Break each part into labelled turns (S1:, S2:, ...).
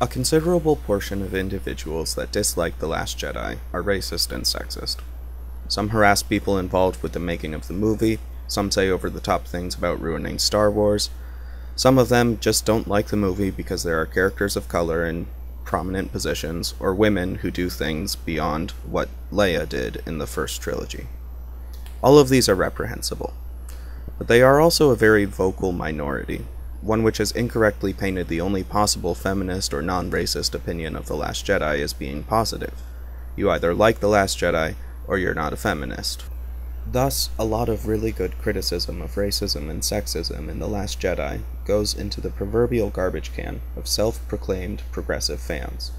S1: A considerable portion of individuals that dislike The Last Jedi are racist and sexist. Some harass people involved with the making of the movie, some say over the top things about ruining Star Wars. Some of them just don't like the movie because there are characters of color in prominent positions or women who do things beyond what Leia did in the first trilogy. All of these are reprehensible. But they are also a very vocal minority one which has incorrectly painted the only possible feminist or non racist opinion of The Last Jedi as being positive. You either like The Last Jedi, or you're not a feminist. Thus, a lot of really good criticism of racism and sexism in The Last Jedi goes into the proverbial garbage can of self proclaimed progressive fans.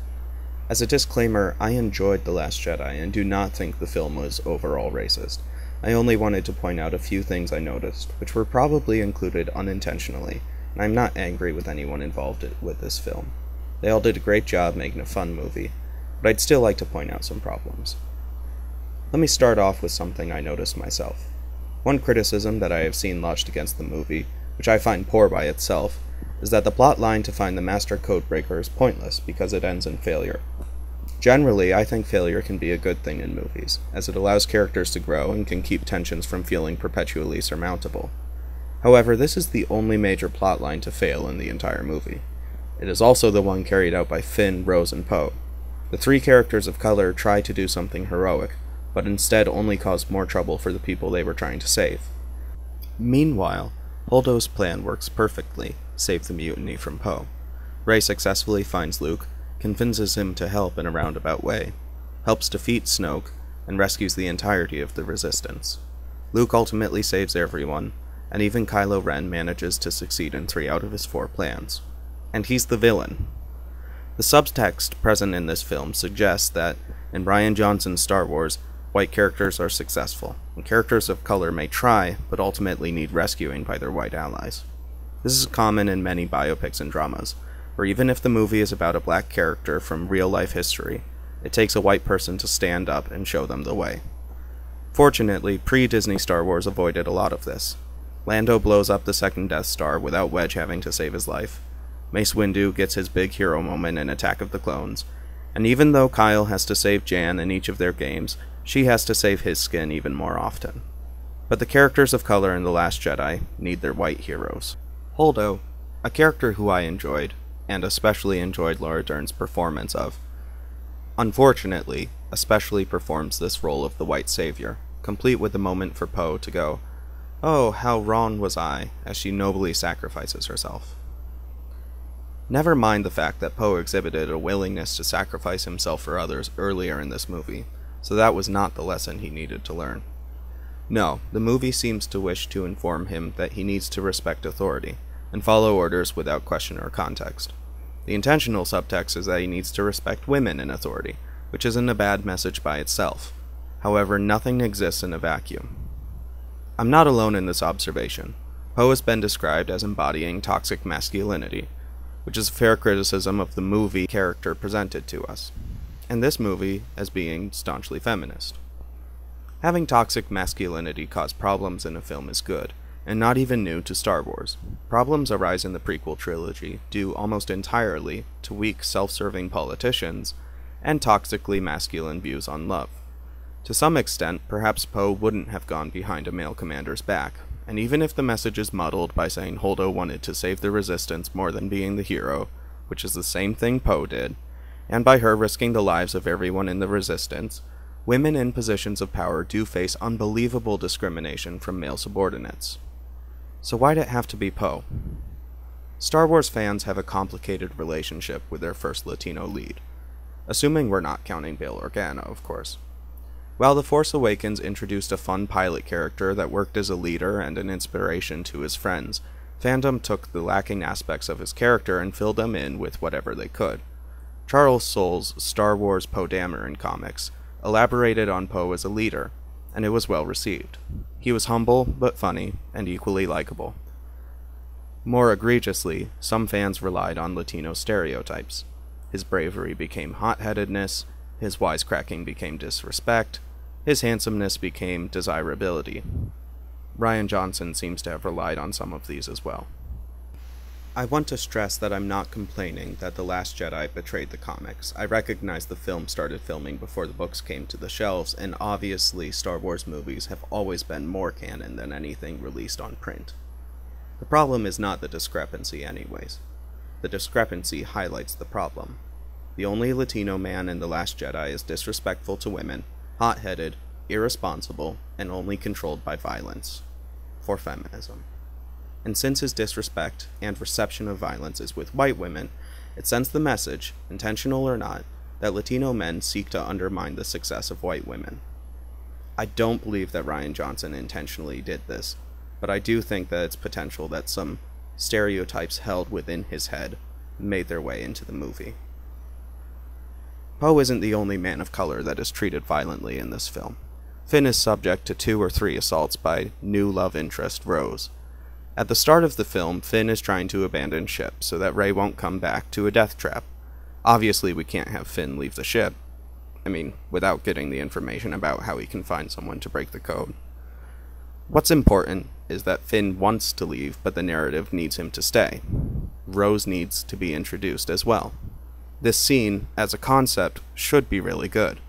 S1: As a disclaimer, I enjoyed The Last Jedi and do not think the film was overall racist. I only wanted to point out a few things I noticed, which were probably included unintentionally, I'm not angry with anyone involved with this film. They all did a great job making a fun movie, but I'd still like to point out some problems. Let me start off with something I noticed myself. One criticism that I have seen lodged against the movie, which I find poor by itself, is that the plot line to find the master codebreaker is pointless because it ends in failure. Generally, I think failure can be a good thing in movies, as it allows characters to grow and can keep tensions from feeling perpetually surmountable. However, this is the only major plotline to fail in the entire movie. It is also the one carried out by Finn, Rose, and Poe. The three characters of color try to do something heroic, but instead only cause more trouble for the people they were trying to save. Meanwhile, Holdo's plan works perfectly, save the mutiny from Poe. Rey successfully finds Luke, convinces him to help in a roundabout way, helps defeat Snoke, and rescues the entirety of the Resistance. Luke ultimately saves everyone, and even Kylo Ren manages to succeed in three out of his four plans. And he's the villain. The subtext present in this film suggests that, in Rian Johnson's Star Wars, white characters are successful, and characters of color may try, but ultimately need rescuing by their white allies. This is common in many biopics and dramas, where even if the movie is about a black character from real life history, it takes a white person to stand up and show them the way. Fortunately, pre Disney Star Wars avoided a lot of this, Lando blows up the second Death Star without Wedge having to save his life. Mace Windu gets his big hero moment in Attack of the Clones. And even though Kyle has to save Jan in each of their games, she has to save his skin even more often. But the characters of color in The Last Jedi need their white heroes. Holdo, a character who I enjoyed, and especially enjoyed Laura Dern's performance of, unfortunately, especially performs this role of the white savior, complete with the moment for Poe to go, Oh, how wrong was I, as she nobly sacrifices herself. Never mind the fact that Poe exhibited a willingness to sacrifice himself for others earlier in this movie, so that was not the lesson he needed to learn. No, the movie seems to wish to inform him that he needs to respect authority, and follow orders without question or context. The intentional subtext is that he needs to respect women in authority, which isn't a bad message by itself. However, nothing exists in a vacuum. I'm not alone in this observation. Poe has been described as embodying toxic masculinity, which is a fair criticism of the movie character presented to us, and this movie as being staunchly feminist. Having toxic masculinity cause problems in a film is good, and not even new to Star Wars. Problems arise in the prequel trilogy due almost entirely to weak, self serving politicians and toxically masculine views on love. To some extent, perhaps Poe wouldn't have gone behind a male commander's back, and even if the message is muddled by saying Holdo wanted to save the Resistance more than being the hero, which is the same thing Poe did, and by her risking the lives of everyone in the Resistance, women in positions of power do face unbelievable discrimination from male subordinates. So why'd it have to be Poe? Star Wars fans have a complicated relationship with their first Latino lead, assuming we're not counting Bail Organa, of course. While The Force Awakens introduced a fun pilot character that worked as a leader and an inspiration to his friends, fandom took the lacking aspects of his character and filled them in with whatever they could. Charles Soule's Star Wars Poe Dameron comics elaborated on Poe as a leader, and it was well received. He was humble, but funny, and equally likable. More egregiously, some fans relied on Latino stereotypes. His bravery became hot headedness, his wisecracking became disrespect, his handsomeness became desirability. Rian Johnson seems to have relied on some of these as well. I want to stress that I'm not complaining that The Last Jedi betrayed the comics. I recognize the film started filming before the books came to the shelves, and obviously, Star Wars movies have always been more canon than anything released on print. The problem is not the discrepancy, anyways. The discrepancy highlights the problem. The only Latino man in The Last Jedi is disrespectful to women, hot headed, irresponsible, and only controlled by violence. For feminism. And since his disrespect and reception of violence is with white women, it sends the message, intentional or not, that Latino men seek to undermine the success of white women. I don't believe that Rian Johnson intentionally did this, but I do think that it's potential that some stereotypes held within his head made their way into the movie. Poe isn't the only man of color that is treated violently in this film. Finn is subject to two or three assaults by new love interest Rose. At the start of the film, Finn is trying to abandon ship so that Rey won't come back to a death trap. Obviously, we can't have Finn leave the ship. I mean, without getting the information about how he can find someone to break the code. What's important is that Finn wants to leave, but the narrative needs him to stay. Rose needs to be introduced as well. This scene, as a concept, should be really good.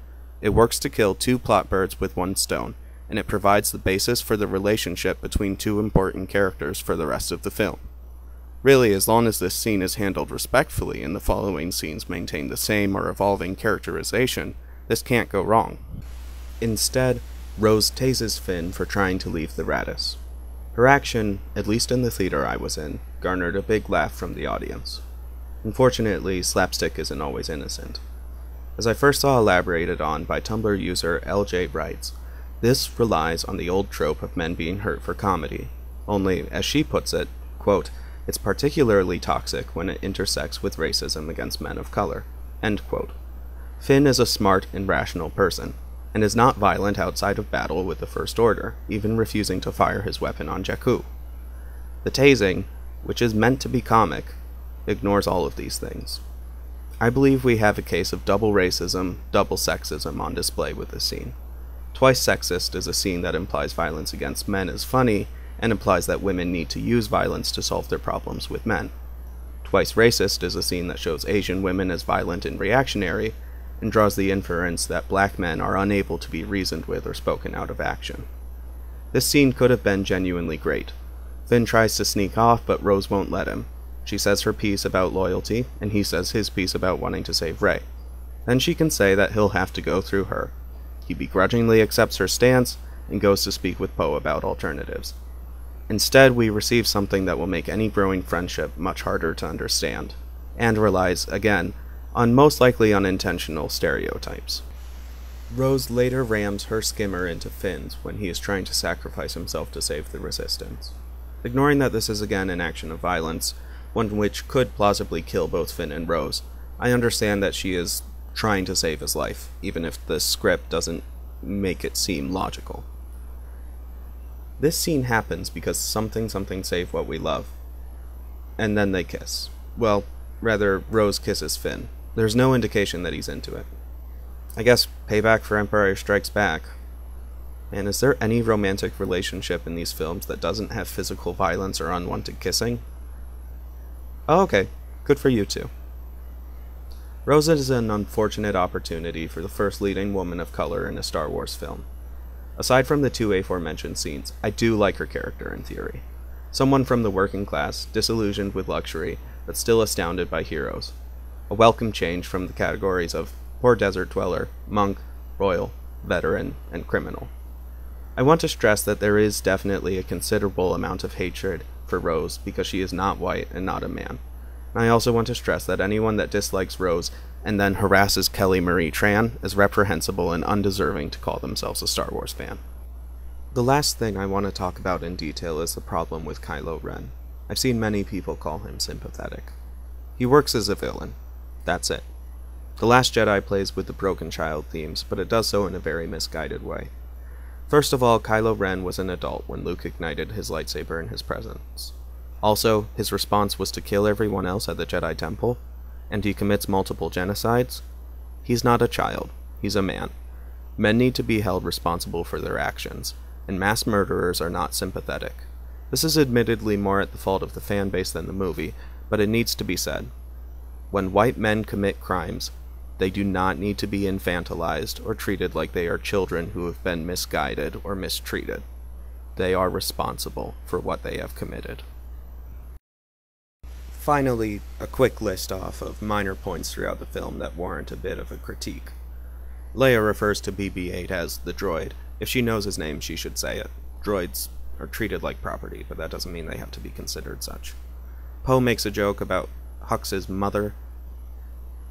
S1: It works to kill two plot birds with one stone, and it provides the basis for the relationship between two important characters for the rest of the film. Really, as long as this scene is handled respectfully and the following scenes maintain the same or evolving characterization, this can't go wrong. Instead, Rose tases Finn for trying to leave the Raddus. Her action, at least in the theater I was in, garnered a big laugh from the audience. Unfortunately, slapstick isn't always innocent. As I first saw elaborated on by Tumblr user LJ Writes, this relies on the old trope of men being hurt for comedy. Only, as she puts it, quote, it's particularly toxic when it intersects with racism against men of color. Finn is a smart and rational person, and is not violent outside of battle with the First Order, even refusing to fire his weapon on Jakku. The tasing, which is meant to be comic, ignores all of these things. I believe we have a case of double racism, double sexism on display with this scene. Twice Sexist is a scene that implies violence against men is funny and implies that women need to use violence to solve their problems with men. Twice Racist is a scene that shows Asian women as violent and reactionary and draws the inference that black men are unable to be reasoned with or spoken out of action. This scene could have been genuinely great. Finn tries to sneak off, but Rose won't let him. She says her piece about loyalty, and he says his piece about wanting to save Rey. Then she can say that he'll have to go through her, he begrudgingly accepts her stance and goes to speak with Poe about alternatives. Instead, we receive something that will make any growing friendship much harder to understand, and relies, again, on most likely unintentional stereotypes. Rose later rams her skimmer into Finn's when he is trying to sacrifice himself to save the Resistance. Ignoring that this is again an action of violence, one which could plausibly kill both Finn and Rose, I understand that she is trying to save his life, even if the script doesn't make it seem logical. This scene happens because something something saved what we love. And then they kiss. Well, rather, Rose kisses Finn. There's no indication that he's into it. I guess payback for Empire Strikes Back. And is there any romantic relationship in these films that doesn't have physical violence or unwanted kissing? Oh, okay. Good for you too. Rosa is an unfortunate opportunity for the first leading woman of color in a Star Wars film. Aside from the two aforementioned scenes, I do like her character in theory. Someone from the working class, disillusioned with luxury, but still astounded by heroes. A welcome change from the categories of poor desert dweller, monk, royal, veteran, and criminal. I want to stress that there is definitely a considerable amount of hatred for Rose because she is not white and not a man. I also want to stress that anyone that dislikes Rose and then harasses Kelly Marie Tran is reprehensible and undeserving to call themselves a Star Wars fan. The last thing I want to talk about in detail is the problem with Kylo Ren. I've seen many people call him sympathetic. He works as a villain. That's it. The Last Jedi plays with the broken child themes, but it does so in a very misguided way. First of all, Kylo Ren was an adult when Luke ignited his lightsaber in his presence. Also, his response was to kill everyone else at the Jedi Temple, and he commits multiple genocides. He's not a child, he's a man. Men need to be held responsible for their actions, and mass murderers are not sympathetic. This is admittedly more at the fault of the fan base than the movie, but it needs to be said. When white men commit crimes, they do not need to be infantilized or treated like they are children who have been misguided or mistreated. They are responsible for what they have committed. Finally, a quick list off of minor points throughout the film that warrant a bit of a critique. Leia refers to BB 8 as the droid. If she knows his name, she should say it. Droids are treated like property, but that doesn't mean they have to be considered such. Poe makes a joke about Hux's mother,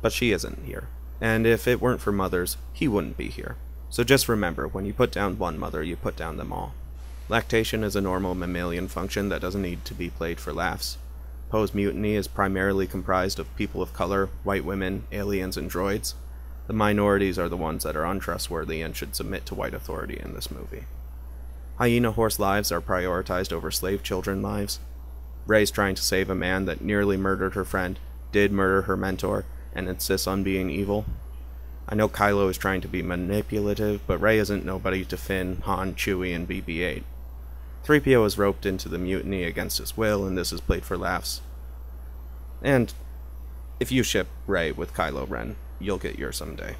S1: but she isn't here. And if it weren't for mothers, he wouldn't be here. So just remember, when you put down one mother, you put down them all. Lactation is a normal mammalian function that doesn't need to be played for laughs. Poe's mutiny is primarily comprised of people of color, white women, aliens, and droids. The minorities are the ones that are untrustworthy and should submit to white authority in this movie. Hyena horse lives are prioritized over slave children lives. Rey's trying to save a man that nearly murdered her friend, did murder her mentor, and insists on being evil. I know Kylo is trying to be manipulative, but Rey isn't nobody to Finn, Han, Chewie, and BB 8. 3PO is roped into the mutiny against his will, and this is played for laughs. And if you ship Rey with Kylo Ren, you'll get yours someday.